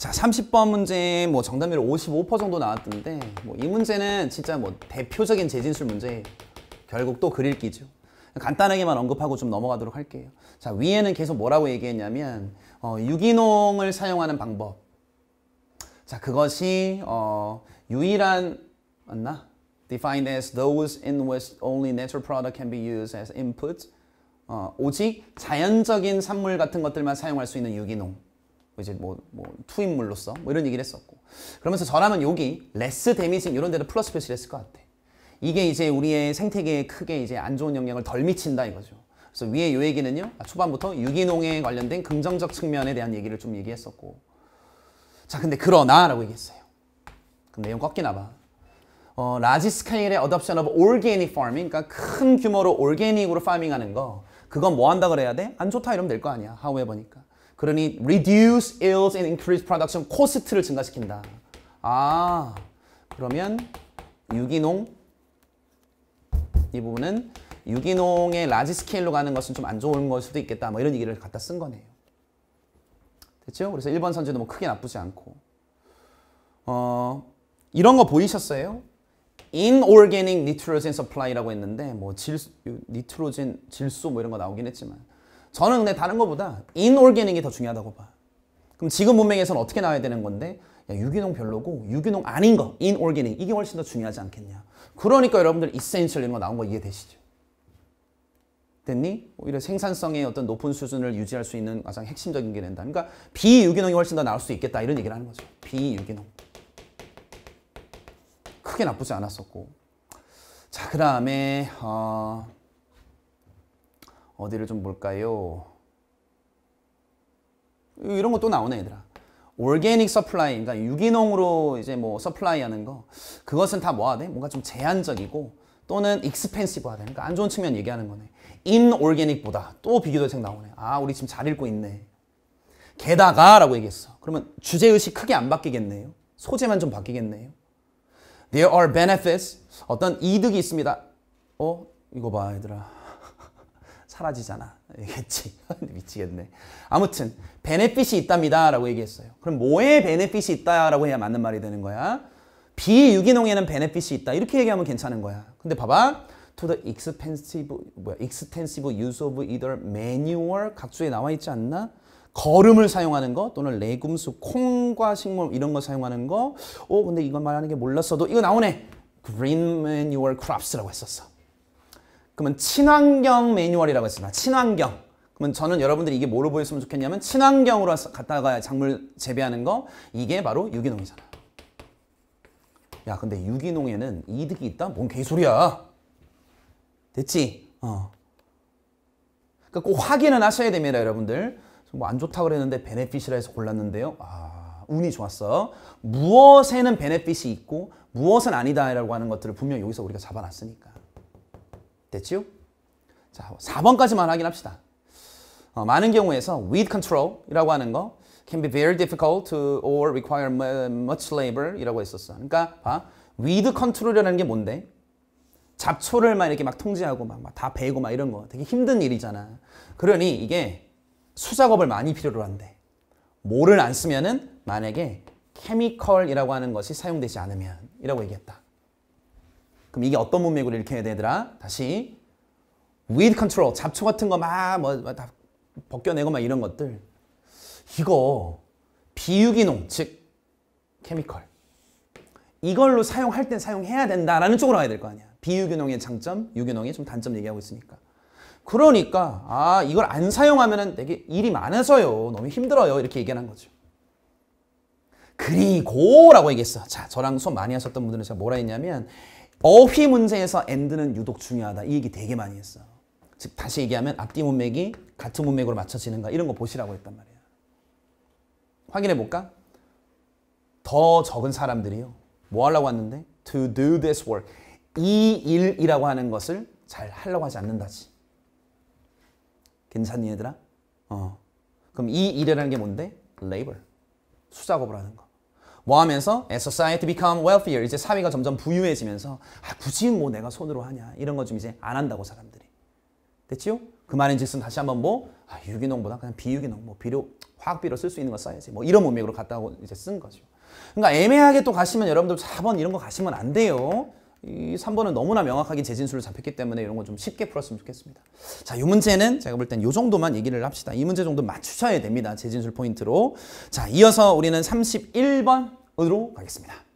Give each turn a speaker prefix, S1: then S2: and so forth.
S1: 자, 30번 문제 뭐 정답률 55% 정도 나왔던데 뭐 이 문제는 진짜 뭐 대표적인 재진술 문제 결국 또 그릴 끼죠. 간단하게만 언급하고 좀 넘어가도록 할게요. 자, 위에는 계속 뭐라고 얘기했냐면 어, 유기농을 사용하는 방법. 자, 그것이 어, 유일한 맞나? Defined as those in which only natural product can be used as input. 어, 오직 자연적인 산물 같은 것들만 사용할 수 있는 유기농. 이제 뭐, 뭐 투입물로서 뭐 이런 얘기를 했었고. 그러면서 저라면 여기 less damaging 이런 데도 플러스 표시를 했을 것 같아. 이게 이제 우리의 생태계에 크게 이제 안 좋은 영향을 덜 미친다 이거죠. 그래서 위에 요 얘기는요 초반부터 유기농에 관련된 긍정적 측면에 대한 얘기를 좀 얘기했었고. 자 근데 그러나 라고 얘기했어요. 그럼 내용 꺾이나 봐. 어, large scale의 adoption of organic farming 그러니까 큰 규모로 organic으로 farming하는 거. 그건 뭐 한다 그래야 돼? 안 좋다 이러면 될 거 아니야. 하우에 보니까 그러니 reduce yields and increase production cost를 증가시킨다. 아, 그러면 유기농 이 부분은 유기농의 large scale로 가는 것은 좀 안 좋은 걸 수도 있겠다. 뭐 이런 얘기를 갖다 쓴 거네요. 됐죠? 그래서 1번 선지도 뭐 크게 나쁘지 않고. 어, 이런 거 보이셨어요? inorganic nitrogen supply라고 했는데 뭐 질, 니트로젠, 질소 뭐 이런 거 나오긴 했지만 저는 근데 다른 것보다 인올게닉이 더 중요하다고 봐. 그럼 지금 문맥에서는 어떻게 나와야 되는 건데 야, 유기농 별로고 유기농 아닌 거 인올게닉 이게 훨씬 더 중요하지 않겠냐. 그러니까 여러분들 이센셜 이런 거 나온 거 이해되시죠? 됐니? 오히려 생산성의 어떤 높은 수준을 유지할 수 있는 가장 핵심적인 게 된다. 그러니까 비유기농이 훨씬 더 나을 수 있겠다 이런 얘기를 하는 거죠. 비유기농. 크게 나쁘지 않았었고. 자, 그 다음에 어... 어디를 좀 볼까요? 이런 거 또 나오네 얘들아. organic supply, 그러니까 유기농으로 이제 뭐 supply 하는 거 그것은 다 돼? 뭔가 좀 제한적이고 또는 expensive하다. 그러니까 안 좋은 측면 얘기하는 거네. inorganic보다 또 비교 대상 나오네. 아, 우리 지금 잘 읽고 있네. 게다가 라고 얘기했어. 그러면 주제의식 크게 안 바뀌겠네요. 소재만 좀 바뀌겠네요. There are benefits. 어떤 이득이 있습니다. 어? 이거 봐, 얘들아. 사라지잖아. 얘기했지. 미치겠네. 아무튼 베네핏이 있답니다. 라고 얘기했어요. 그럼 뭐에 베네핏이 있다라고 해야 맞는 말이 되는 거야? 비유기농에는 베네핏이 있다. 이렇게 얘기하면 괜찮은 거야. 근데 봐봐. To the expensive, 뭐야, extensive use of either manure, 각주에 나와 있지 않나? 거름을 사용하는 거 또는 레굼수, 콩과 식물 이런 거 사용하는 거. 어, 근데 이거 말하는 게 몰랐어도 이거 나오네. Green manure crops라고 했었어. 그러면 친환경 매뉴얼이라고 했습니다. 친환경. 그러면 저는 여러분들이 이게 뭐로 보였으면 좋겠냐면 친환경으로 갖다가 작물 재배하는 거 이게 바로 유기농이잖아. 야 근데 유기농에는 이득이 있다? 뭔 개소리야. 됐지? 어. 그러니까 꼭 확인은 하셔야 됩니다 여러분들. 뭐 안 좋다 그랬는데 베네핏이라 해서 골랐는데요. 아 운이 좋았어. 무엇에는 베네핏이 있고 무엇은 아니다라고 하는 것들을 분명 여기서 우리가 잡아놨으니까. 됐지요? 자, 4번까지만 확인합시다. 어, 많은 경우에서 weed control이라고 하는 거 can be very difficult to or require much labor이라고 했었어. 그러니까 봐. weed control이라는 게 뭔데? 잡초를 막 이렇게 막 통제하고 막 다 베고 막 이런 거 되게 힘든 일이잖아. 그러니 이게 수작업을 많이 필요로 한대. 뭐를 안 쓰면은 만약에 케미컬이라고 하는 것이 사용되지 않으면 이라고 얘기했다. 그럼 이게 어떤 문맥으로 해야 되더라? 다시 weed control, 잡초 같은 거 막 뭐 다 벗겨내고 막 이런 것들 이거 비유기농, 즉 케미컬 이걸로 사용할 땐 사용해야 된다라는 쪽으로 가야 될 거 아니야. 비유기농의 장점, 유기농의 좀 단점 얘기하고 있으니까. 그러니까 아 이걸 안 사용하면은 되게 일이 많아서요. 너무 힘들어요. 이렇게 얘기하는 거죠. 그리고 라고 얘기했어. 자, 저랑 수업 많이 하셨던 분들은 제가 뭐라 했냐면 어휘 문제에서 end는 유독 중요하다. 이 얘기 되게 많이 했어. 즉 다시 얘기하면 앞뒤 문맥이 같은 문맥으로 맞춰지는가 이런 거 보시라고 했단 말이야. 확인해 볼까? 더 적은 사람들이요. 뭐 하려고 왔는데? To do this work. 이 일이라고 하는 것을 잘 하려고 하지 않는다지. 괜찮니 얘들아? 어. 그럼 이 일이라는 게 뭔데? labor. 수작업을 하는 거. 뭐 하면서 as society become wealthier 이제 사회가 점점 부유해지면서 아, 굳이 뭐 내가 손으로 하냐 이런 거 좀 이제 안 한다고 사람들이 됐지요? 그 말인즉슨 다시 한번 뭐 아, 유기농보다 그냥 비유기농, 뭐 비료 화학비료 쓸 수 있는 거 써야지. 뭐 이런 문맥으로 갔다고 이제 쓴 거죠. 그러니까 애매하게 또 가시면 여러분들 4번 이런 거 가시면 안 돼요. 이 3번은 너무나 명확하게 재진수를 잡혔기 때문에 이런 거 좀 쉽게 풀었으면 좋겠습니다. 자, 이 문제는 제가 볼 땐 이 정도만 얘기를 합시다. 이 문제 정도 맞추셔야 됩니다. 재진술 포인트로. 자, 이어서 우리는 31번 으로 가겠습니다.